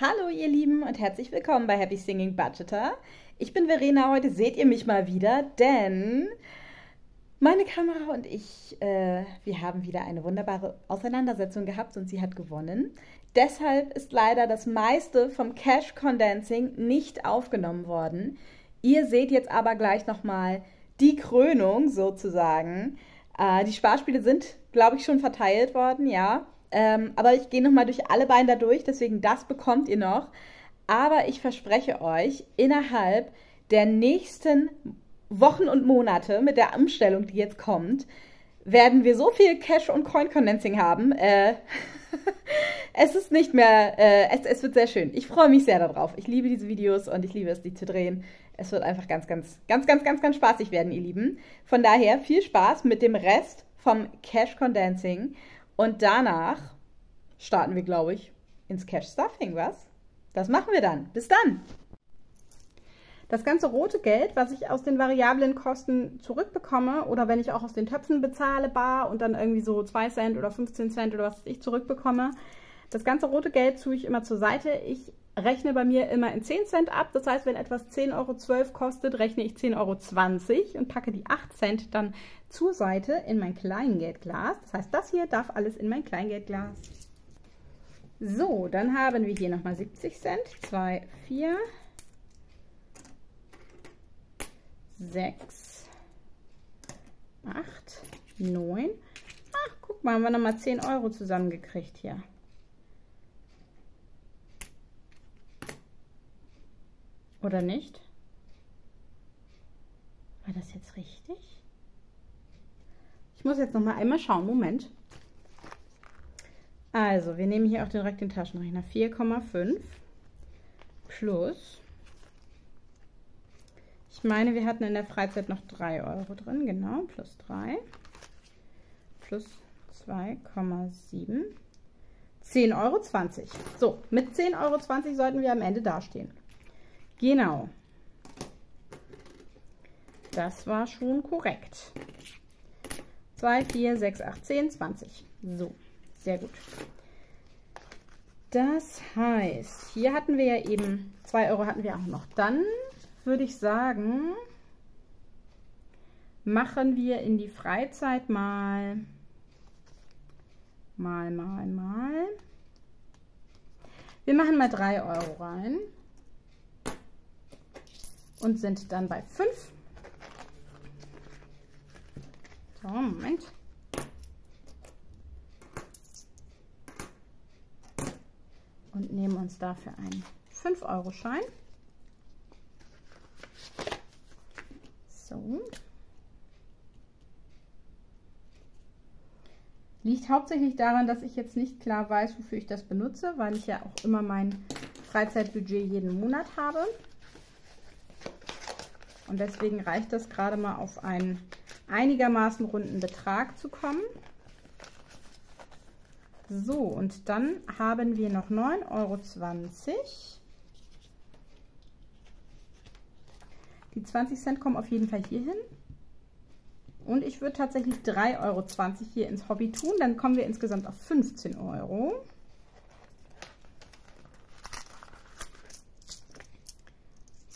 Hallo ihr Lieben und herzlich willkommen bei Happy Singing Budgeter. Ich bin Verena, heute seht ihr mich mal wieder, denn meine Kamera und ich, äh, wir haben wieder eine wunderbare Auseinandersetzung gehabt und sie hat gewonnen. Deshalb ist leider das meiste vom Cash Condensing nicht aufgenommen worden. Ihr seht jetzt aber gleich nochmal die Krönung sozusagen. Äh, die Sparspiele sind, glaube ich, schon verteilt worden, ja. Ähm, aber ich gehe nochmal durch alle Beine da durch, deswegen das bekommt ihr noch. Aber ich verspreche euch, innerhalb der nächsten Wochen und Monate mit der Umstellung, die jetzt kommt, werden wir so viel Cash und Coin Condensing haben. Äh, es ist nicht mehr, äh, es, es wird sehr schön. Ich freue mich sehr darauf. Ich liebe diese Videos und ich liebe es, die zu drehen. Es wird einfach ganz, ganz, ganz, ganz, ganz, ganz spaßig werden, ihr Lieben. Von daher viel Spaß mit dem Rest vom Cash Condensing. Und danach starten wir, glaube ich, ins Cash Stuffing, was? Das machen wir dann. Bis dann! Das ganze rote Geld, was ich aus den variablen Kosten zurückbekomme oder wenn ich auch aus den Töpfen bezahle, bar und dann irgendwie so 2 Cent oder 15 Cent oder was ich zurückbekomme, das ganze rote Geld tue ich immer zur Seite. Ich rechne bei mir immer in 10 Cent ab. Das heißt, wenn etwas 10,12 Euro kostet, rechne ich 10,20 Euro und packe die 8 Cent dann zur Seite in mein Kleingeldglas. Das heißt, das hier darf alles in mein Kleingeldglas. So, dann haben wir hier nochmal 70 Cent. 2, 4, 6, 8, 9. Ach, guck mal, haben wir nochmal 10 Euro zusammengekriegt hier. Oder nicht? War das jetzt richtig? Ich muss jetzt noch mal einmal schauen. Moment. Also, wir nehmen hier auch direkt den Taschenrechner. 4,5 plus. Ich meine, wir hatten in der Freizeit noch 3 Euro drin. Genau, plus 3. Plus 2,7. 10,20 Euro. So, mit 10,20 Euro sollten wir am Ende dastehen. Genau. Das war schon korrekt. 2, 4, 6, 8, 10, 20. So, sehr gut. Das heißt, hier hatten wir ja eben, 2 Euro hatten wir auch noch. Dann würde ich sagen, machen wir in die Freizeit mal, mal, mal, mal. Wir machen mal 3 Euro rein und sind dann bei 5. So, Moment. Und nehmen uns dafür einen 5-Euro-Schein. So. Liegt hauptsächlich daran, dass ich jetzt nicht klar weiß, wofür ich das benutze, weil ich ja auch immer mein Freizeitbudget jeden Monat habe. Und deswegen reicht das gerade mal auf einen einigermaßen runden Betrag zu kommen. So, und dann haben wir noch 9,20 Euro. Die 20 Cent kommen auf jeden Fall hier hin. Und ich würde tatsächlich 3,20 Euro hier ins Hobby tun. Dann kommen wir insgesamt auf 15 Euro.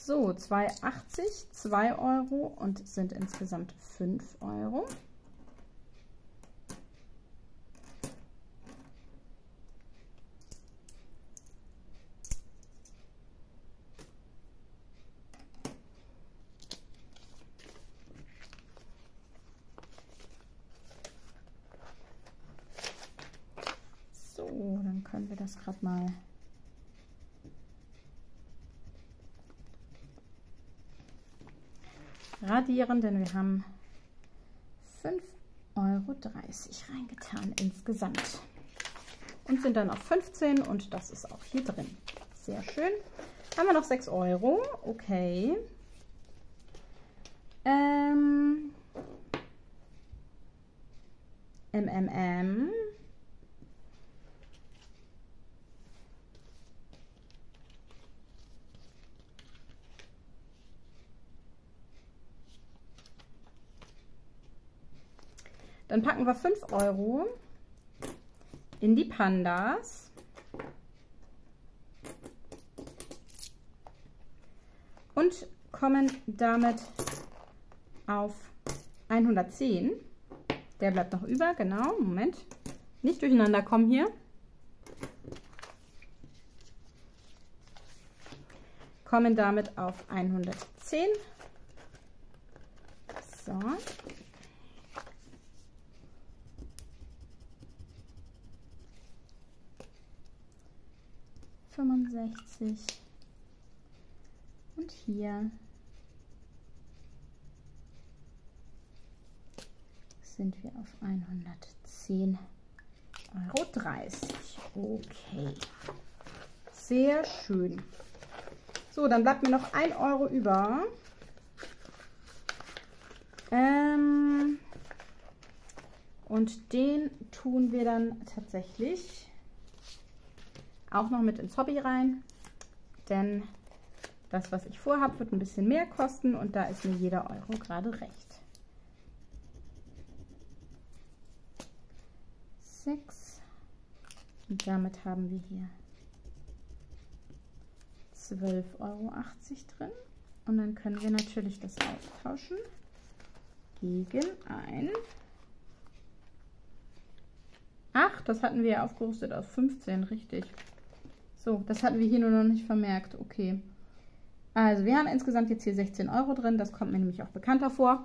So, 2,80, 2 Euro und sind insgesamt 5 Euro. So, dann können wir das gerade mal radieren, denn wir haben 5,30 Euro reingetan insgesamt. Und sind dann auf 15 und das ist auch hier drin. Sehr schön. Haben wir noch 6 Euro. Okay. Ähm, MMM. Dann packen wir 5 Euro in die Pandas. und kommen damit auf 110. Der bleibt noch über, genau, Moment. Nicht durcheinander kommen hier. Kommen damit auf 110. So. Fünfundsechzig. Und hier sind wir auf 110 Euro 30. Okay. Sehr schön. So, dann bleibt mir noch 1 Euro über. Ähm, und den tun wir dann tatsächlich auch noch mit ins Hobby rein. Denn das, was ich vorhabe, wird ein bisschen mehr kosten und da ist mir jeder Euro gerade recht. 6 und damit haben wir hier 12,80 Euro drin. Und dann können wir natürlich das austauschen gegen ein. Ach, das hatten wir ja aufgerüstet auf 15, richtig. So, das hatten wir hier nur noch nicht vermerkt. Okay. Also, wir haben insgesamt jetzt hier 16 Euro drin. Das kommt mir nämlich auch bekannter vor.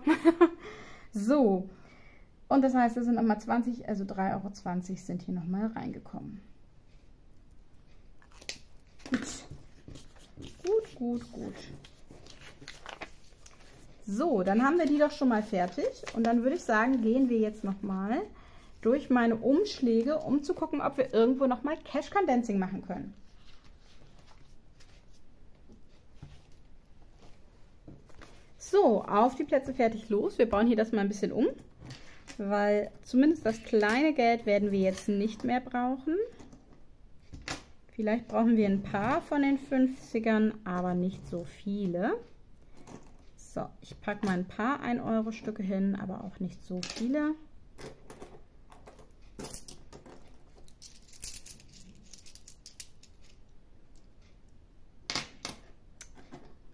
so. Und das heißt, es sind nochmal 20, also 3,20 Euro sind hier nochmal reingekommen. Gut. Gut, gut, gut. So, dann haben wir die doch schon mal fertig. Und dann würde ich sagen, gehen wir jetzt nochmal durch meine Umschläge, um zu gucken, ob wir irgendwo nochmal Cash Condensing machen können. So, auf die Plätze fertig los. Wir bauen hier das mal ein bisschen um, weil zumindest das kleine Geld werden wir jetzt nicht mehr brauchen. Vielleicht brauchen wir ein paar von den 50ern, aber nicht so viele. So, ich packe mal ein paar 1-Euro-Stücke hin, aber auch nicht so viele.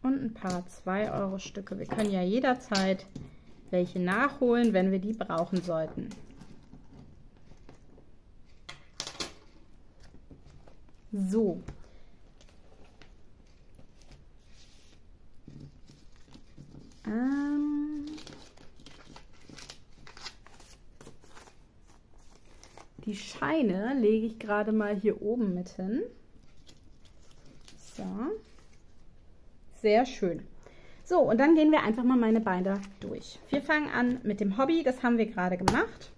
Und ein paar 2-Euro-Stücke. Wir können ja jederzeit welche nachholen, wenn wir die brauchen sollten. So. Ähm die Scheine lege ich gerade mal hier oben mit hin. So. Sehr schön. So, und dann gehen wir einfach mal meine Beine durch. Wir fangen an mit dem Hobby, das haben wir gerade gemacht.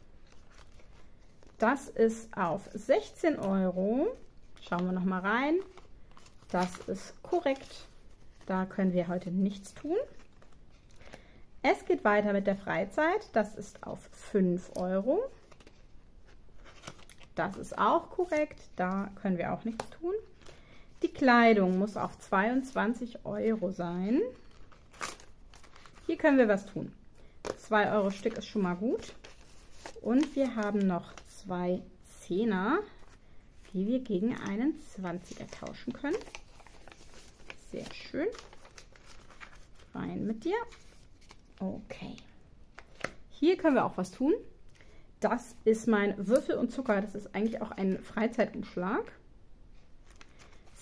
Das ist auf 16 Euro. Schauen wir noch mal rein. Das ist korrekt. Da können wir heute nichts tun. Es geht weiter mit der Freizeit. Das ist auf 5 Euro. Das ist auch korrekt. Da können wir auch nichts tun. Die Kleidung muss auf 22 Euro sein. Hier können wir was tun. 2 Euro Stück ist schon mal gut. Und wir haben noch zwei Zehner die wir gegen einen 20er tauschen können. Sehr schön. Rein mit dir. Okay. Hier können wir auch was tun. Das ist mein Würfel und Zucker. Das ist eigentlich auch ein Freizeitumschlag.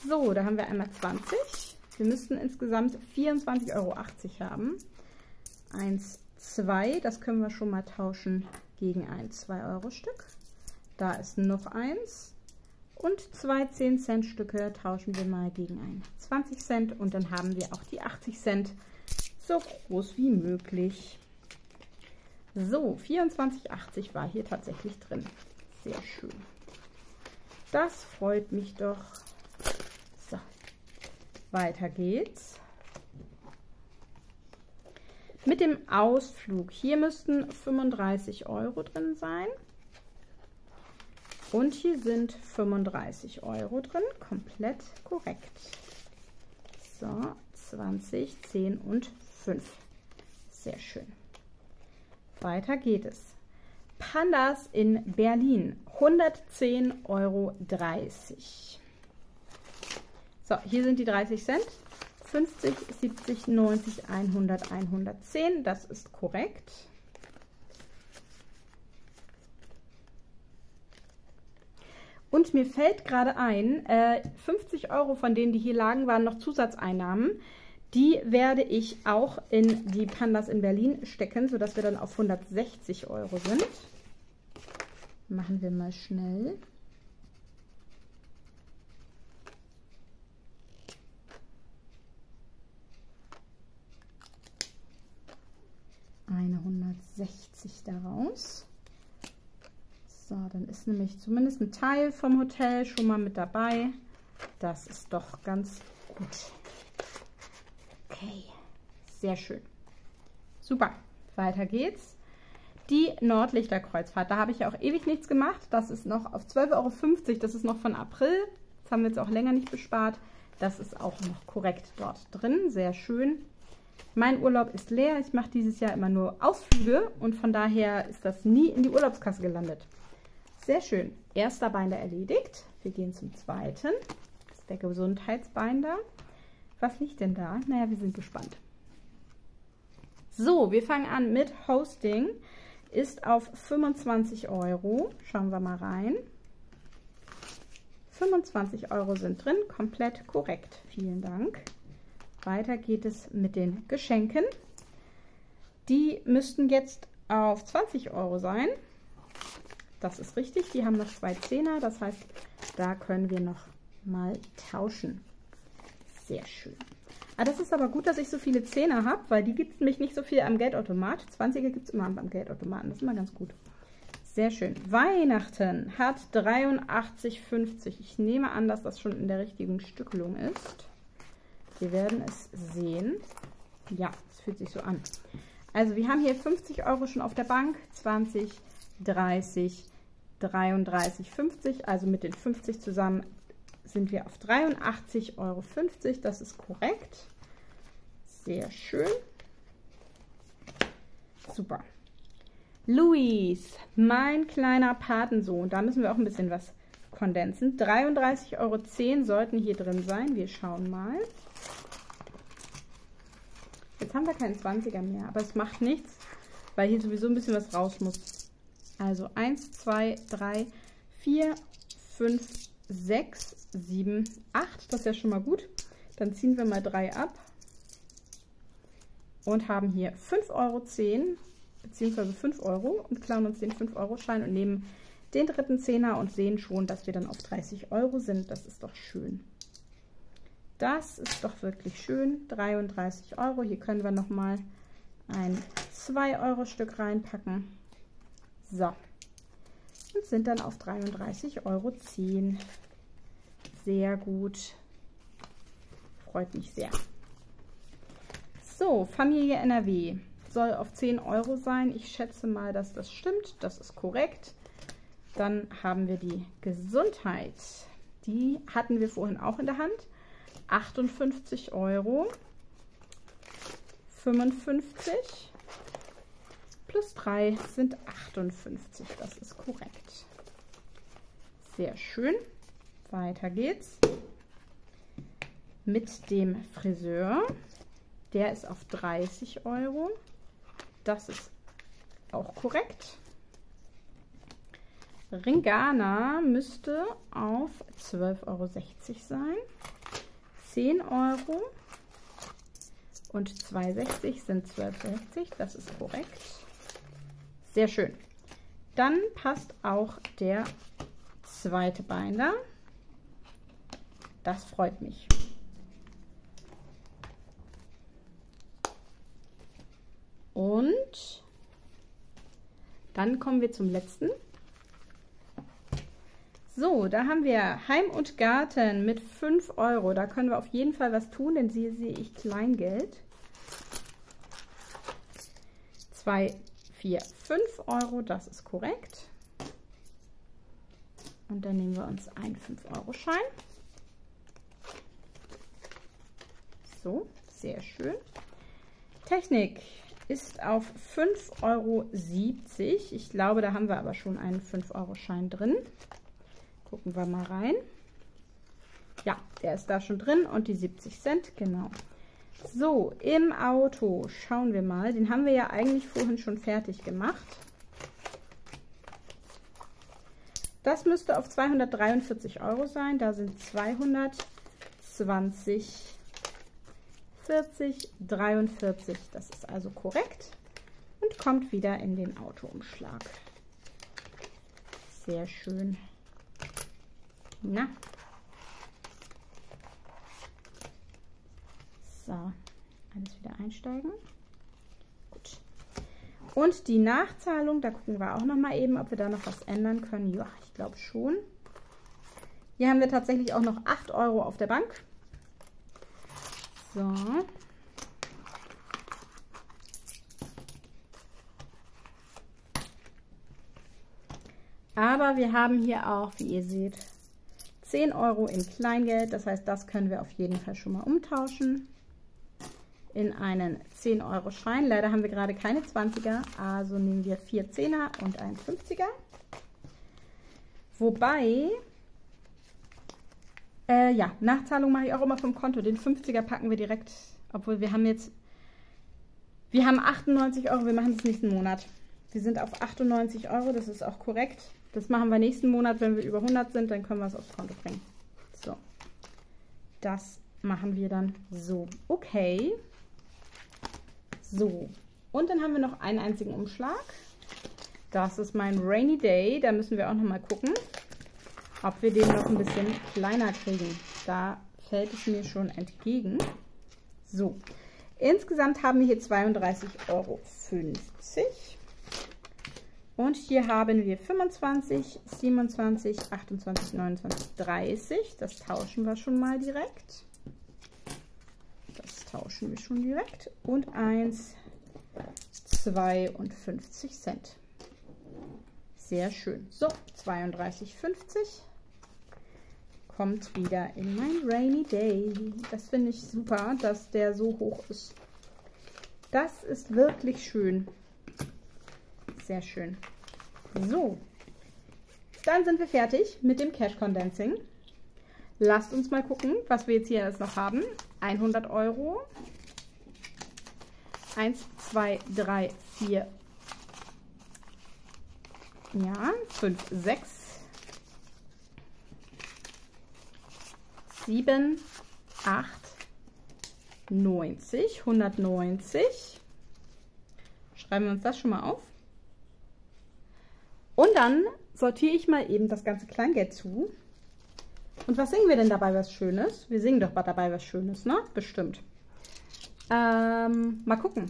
So, da haben wir einmal 20. Wir müssten insgesamt 24,80 Euro haben. 1, 2, das können wir schon mal tauschen gegen ein 2-Euro-Stück. Da ist noch eins. Und zwei 10 Cent Stücke tauschen wir mal gegen ein 20 Cent und dann haben wir auch die 80 Cent so groß wie möglich. So, 24,80 war hier tatsächlich drin. Sehr schön. Das freut mich doch. Weiter geht's. Mit dem Ausflug. Hier müssten 35 Euro drin sein. Und hier sind 35 Euro drin, komplett korrekt. So, 20, 10 und 5. Sehr schön. Weiter geht es. Pandas in Berlin, 110,30 Euro. So, hier sind die 30 Cent. 50, 70, 90, 100, 110. Das ist korrekt. Und mir fällt gerade ein, äh, 50 Euro von denen, die hier lagen, waren noch Zusatzeinnahmen. Die werde ich auch in die Pandas in Berlin stecken, sodass wir dann auf 160 Euro sind. Machen wir mal schnell. Eine 160 daraus. So, dann ist nämlich zumindest ein Teil vom Hotel schon mal mit dabei. Das ist doch ganz gut. Okay, sehr schön. Super, weiter geht's. Die Nordlichterkreuzfahrt, da habe ich ja auch ewig nichts gemacht. Das ist noch auf 12,50 Euro, das ist noch von April. Das haben wir jetzt auch länger nicht bespart. Das ist auch noch korrekt dort drin, sehr schön. Mein Urlaub ist leer. Ich mache dieses Jahr immer nur Ausflüge und von daher ist das nie in die Urlaubskasse gelandet. Sehr schön. Erster Binder erledigt. Wir gehen zum zweiten. Das ist der Gesundheitsbinder. Was liegt denn da? Naja, wir sind gespannt. So, wir fangen an mit Hosting. Ist auf 25 Euro. Schauen wir mal rein. 25 Euro sind drin, komplett korrekt. Vielen Dank. Weiter geht es mit den Geschenken. Die müssten jetzt auf 20 Euro sein. Das ist richtig, die haben noch zwei Zehner, das heißt, da können wir noch mal tauschen. Sehr schön. Ah, das ist aber gut, dass ich so viele Zehner habe, weil die gibt es nämlich nicht so viel am Geldautomat. 20er gibt es immer am Geldautomaten, das ist immer ganz gut. Sehr schön. Weihnachten hat 83,50. Ich nehme an, dass das schon in der richtigen Stückelung ist. Wir werden es sehen. Ja, es fühlt sich so an. Also wir haben hier 50 Euro schon auf der Bank, 20, 30, 33, 50. Also mit den 50 zusammen sind wir auf 83,50 Euro. Das ist korrekt. Sehr schön. Super. Luis, mein kleiner Patensohn. Da müssen wir auch ein bisschen was kondensen. 33,10 Euro sollten hier drin sein. Wir schauen mal. Jetzt haben wir keinen 20er mehr, aber es macht nichts, weil hier sowieso ein bisschen was raus muss. Also 1, 2, 3, 4, 5, 6, 7, 8. Das ist ja schon mal gut. Dann ziehen wir mal 3 ab und haben hier 5,10 Euro beziehungsweise 5 Euro und klauen uns den 5-Euro-Schein und nehmen den dritten Zehner und sehen schon, dass wir dann auf 30 Euro sind. Das ist doch schön. Das ist doch wirklich schön. 33 Euro. Hier können wir nochmal ein 2-Euro-Stück reinpacken. So. Und sind dann auf 33,10 Euro. Sehr gut. Freut mich sehr. So, Familie NRW soll auf 10 Euro sein. Ich schätze mal, dass das stimmt. Das ist korrekt. Dann haben wir die Gesundheit. Die hatten wir vorhin auch in der Hand. 58 Euro. 55 plus 3 sind 58. Das ist korrekt. Sehr schön. Weiter geht's mit dem Friseur. Der ist auf 30 Euro. Das ist auch korrekt. Ringana müsste auf 12,60 Euro sein. 10 Euro und 2,60 sind 12,60. Das ist korrekt. Sehr schön. Dann passt auch der zweite Binder. Das freut mich. Und dann kommen wir zum letzten. So, da haben wir Heim und Garten mit 5 Euro. Da können wir auf jeden Fall was tun, denn hier sehe ich Kleingeld. 2 4, 5 Euro, das ist korrekt. Und dann nehmen wir uns einen 5-Euro-Schein. So, sehr schön. Technik ist auf 5,70 Euro. Ich glaube, da haben wir aber schon einen 5-Euro-Schein drin. Gucken wir mal rein. Ja, der ist da schon drin und die 70 Cent, genau. So, im Auto schauen wir mal. Den haben wir ja eigentlich vorhin schon fertig gemacht. Das müsste auf 243 Euro sein. Da sind 220, 40, 43. Das ist also korrekt und kommt wieder in den Autoumschlag. Sehr schön. Na. So, alles wieder einsteigen. Gut. Und die Nachzahlung, da gucken wir auch noch mal eben, ob wir da noch was ändern können. Ja, ich glaube schon. Hier haben wir tatsächlich auch noch 8 Euro auf der Bank. So. Aber wir haben hier auch, wie ihr seht, 10 Euro in Kleingeld. Das heißt, das können wir auf jeden Fall schon mal umtauschen in einen 10 Euro Schein. Leider haben wir gerade keine 20er, also nehmen wir 4 10er und ein 50er. Wobei, äh, ja, Nachzahlung mache ich auch immer vom Konto. Den 50er packen wir direkt, obwohl wir haben jetzt, wir haben 98 Euro, wir machen das nächsten Monat. Wir sind auf 98 Euro, das ist auch korrekt. Das machen wir nächsten Monat, wenn wir über 100 sind, dann können wir es aufs Konto bringen. So, das machen wir dann so. Okay. So, und dann haben wir noch einen einzigen Umschlag. Das ist mein Rainy Day. Da müssen wir auch noch mal gucken, ob wir den noch ein bisschen kleiner kriegen. Da fällt es mir schon entgegen. So, insgesamt haben wir hier 32,50 Euro. Und hier haben wir 25, 27, 28, 29, 30. Das tauschen wir schon mal direkt. Das tauschen wir schon direkt. Und 1, 52 Cent. Sehr schön. So, 32,50 kommt wieder in mein Rainy Day. Das finde ich super, dass der so hoch ist. Das ist wirklich schön. Sehr schön. So, dann sind wir fertig mit dem Cash Condensing. Lasst uns mal gucken, was wir jetzt hier alles noch haben. 100 Euro. 1, 2, 3, 4, ja, 5, 6, 7, 8, 90, 190. Schreiben wir uns das schon mal auf. Und dann sortiere ich mal eben das ganze Kleingeld zu. Und was singen wir denn dabei was Schönes? Wir singen doch dabei was Schönes, ne? Bestimmt. Ähm, mal gucken.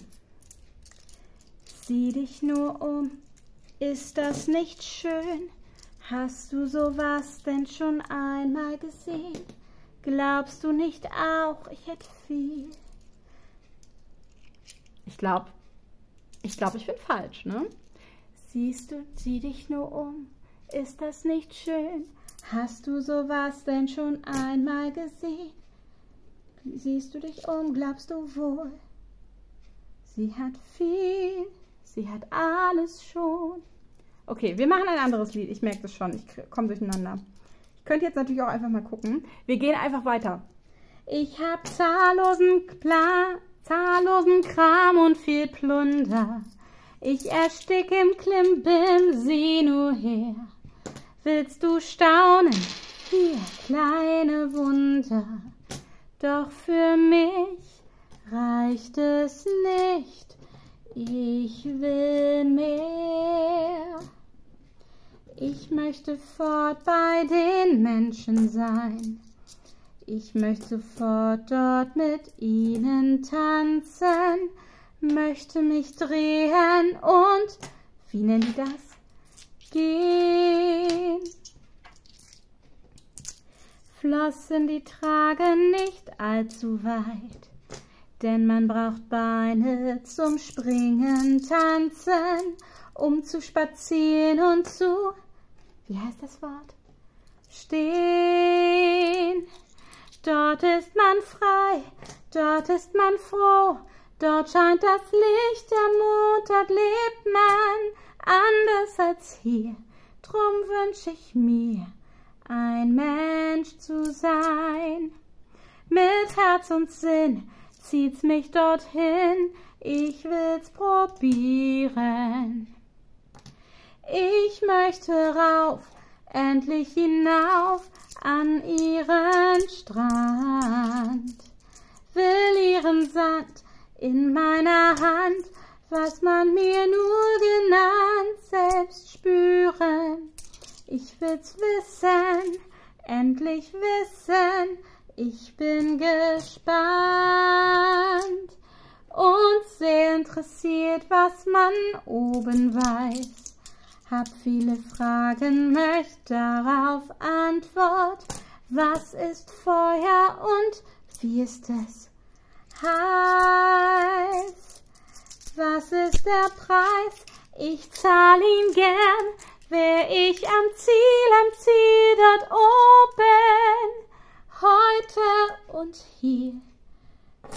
Sieh dich nur um, ist das nicht schön? Hast du sowas denn schon einmal gesehen? Glaubst du nicht auch, ich hätte viel? Ich glaube, ich glaube, ich bin falsch, ne? Siehst du, sieh dich nur um, ist das nicht schön? Hast du sowas denn schon einmal gesehen? Siehst du dich um, glaubst du wohl? Sie hat viel, sie hat alles schon. Okay, wir machen ein anderes Lied. Ich merke das schon, ich komme durcheinander. Ich könnte jetzt natürlich auch einfach mal gucken. Wir gehen einfach weiter. Ich hab zahllosen zahllosen Kram und viel Plunder. Ich erstick im Klimbim, sieh nur her. Willst du staunen, hier kleine Wunder. Doch für mich reicht es nicht, ich will mehr. Ich möchte fort bei den Menschen sein. Ich möchte sofort dort mit ihnen tanzen möchte mich drehen und, wie nennen die das? Gehen. Flossen, die tragen nicht allzu weit, denn man braucht Beine zum Springen, Tanzen, um zu spazieren und zu, wie heißt das Wort? Stehen. Dort ist man frei, dort ist man froh, Dort scheint das Licht, der Mond, dort lebt man anders als hier. Drum wünsch ich mir, ein Mensch zu sein, mit Herz und Sinn, zieht's mich dorthin, ich will's probieren. Ich möchte rauf, endlich hinauf an ihren Strand, will ihren Sand in meiner Hand, was man mir nur genannt, selbst spüren. Ich will's wissen, endlich wissen, ich bin gespannt und sehr interessiert, was man oben weiß. Hab viele Fragen, möchte darauf Antwort. Was ist Feuer und wie ist es heiß? Was ist der Preis? Ich zahl ihn gern, wär ich am Ziel, am Ziel dort oben. Heute und hier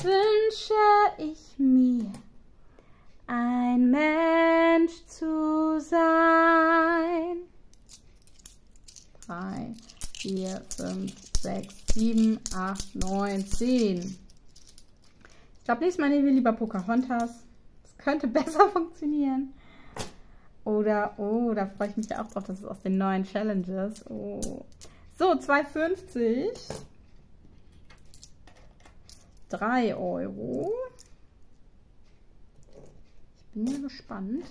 wünsche ich mir ein Mensch zu sein. Drei, vier, fünf, sechs, sieben, acht, neun, zehn. Ich glaube, nächstes Mal nehmen wir lieber Pocahontas. Das könnte besser funktionieren. Oder, oh, da freue ich mich auch drauf, das ist aus den neuen Challenges. Oh. So, 2,50. 3 Euro. Bin ja gespannt.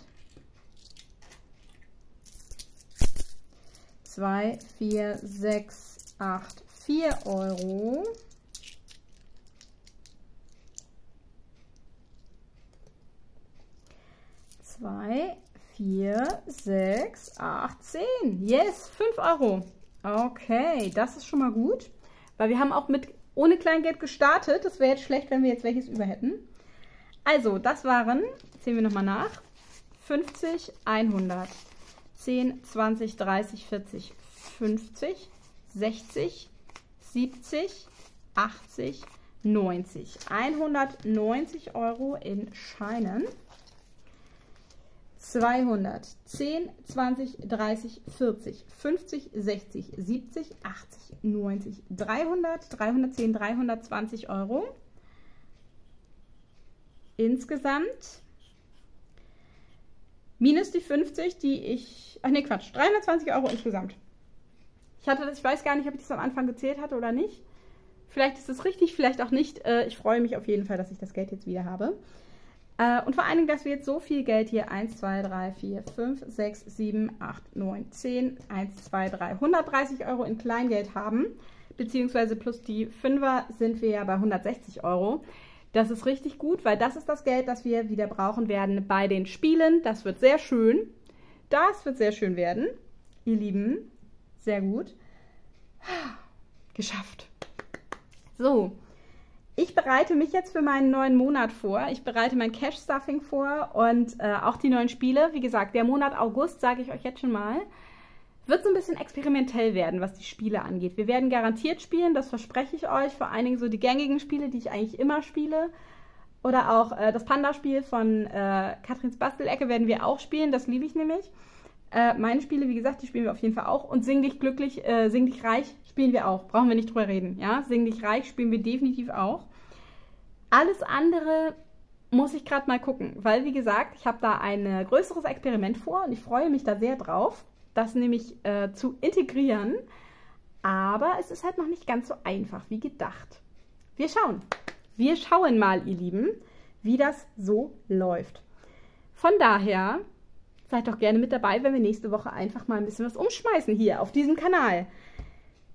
2, 4, 6, 8, 4 Euro. Zwei, vier, sechs, acht, zehn. Yes, fünf Euro. Okay, das ist schon mal gut. Weil wir haben auch mit ohne Kleingeld gestartet. Das wäre jetzt schlecht, wenn wir jetzt welches über hätten. Also, das waren, zählen wir nochmal nach, 50, 100, 10, 20, 30, 40, 50, 60, 70, 80, 90. 190 Euro in Scheinen. 200, 10, 20, 30, 40, 50, 60, 70, 80, 90, 300, 310, 320 Euro insgesamt minus die 50, die ich. Ach nee, Quatsch. 320 Euro insgesamt. Ich hatte das, ich weiß gar nicht, ob ich das am Anfang gezählt hatte oder nicht. Vielleicht ist es richtig, vielleicht auch nicht. Äh, ich freue mich auf jeden Fall, dass ich das Geld jetzt wieder habe. Äh, und vor allen Dingen, dass wir jetzt so viel Geld hier 1, 2, 3, 4, 5, 6, 7, 8, 9, 10, 1, 2, 3, 130 Euro in Kleingeld haben. Beziehungsweise plus die 5er sind wir ja bei 160 Euro. Das ist richtig gut, weil das ist das Geld, das wir wieder brauchen werden bei den Spielen. Das wird sehr schön. Das wird sehr schön werden, ihr Lieben. Sehr gut. Geschafft. So, ich bereite mich jetzt für meinen neuen Monat vor. Ich bereite mein Cash-Stuffing vor und äh, auch die neuen Spiele. Wie gesagt, der Monat August, sage ich euch jetzt schon mal, wird so ein bisschen experimentell werden, was die Spiele angeht. Wir werden garantiert spielen, das verspreche ich euch. Vor allen Dingen so die gängigen Spiele, die ich eigentlich immer spiele. Oder auch äh, das Panda-Spiel von äh, Katrins Bastelecke werden wir auch spielen. Das liebe ich nämlich. Äh, meine Spiele, wie gesagt, die spielen wir auf jeden Fall auch. Und Sing dich glücklich, äh, Sing dich reich spielen wir auch. Brauchen wir nicht drüber reden. Ja, Sing dich reich spielen wir definitiv auch. Alles andere muss ich gerade mal gucken, weil wie gesagt, ich habe da ein größeres Experiment vor und ich freue mich da sehr drauf das nämlich äh, zu integrieren. Aber es ist halt noch nicht ganz so einfach wie gedacht. Wir schauen. Wir schauen mal, ihr Lieben, wie das so läuft. Von daher seid doch gerne mit dabei, wenn wir nächste Woche einfach mal ein bisschen was umschmeißen hier auf diesem Kanal.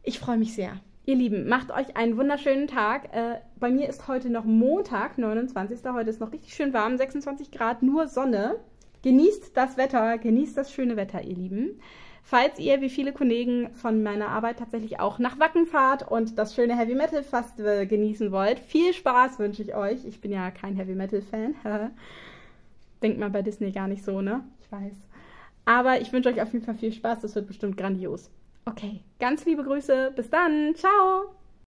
Ich freue mich sehr. Ihr Lieben, macht euch einen wunderschönen Tag. Äh, bei mir ist heute noch Montag, 29. Heute ist noch richtig schön warm, 26 Grad, nur Sonne. Genießt das Wetter, genießt das schöne Wetter, ihr Lieben. Falls ihr, wie viele Kollegen von meiner Arbeit, tatsächlich auch nach Wacken fahrt und das schöne Heavy Metal Festival genießen wollt, viel Spaß wünsche ich euch. Ich bin ja kein Heavy Metal Fan. Denkt man bei Disney gar nicht so, ne? Weiß. Aber ich wünsche euch auf jeden Fall viel Spaß. Das wird bestimmt grandios. Okay, ganz liebe Grüße. Bis dann. Ciao.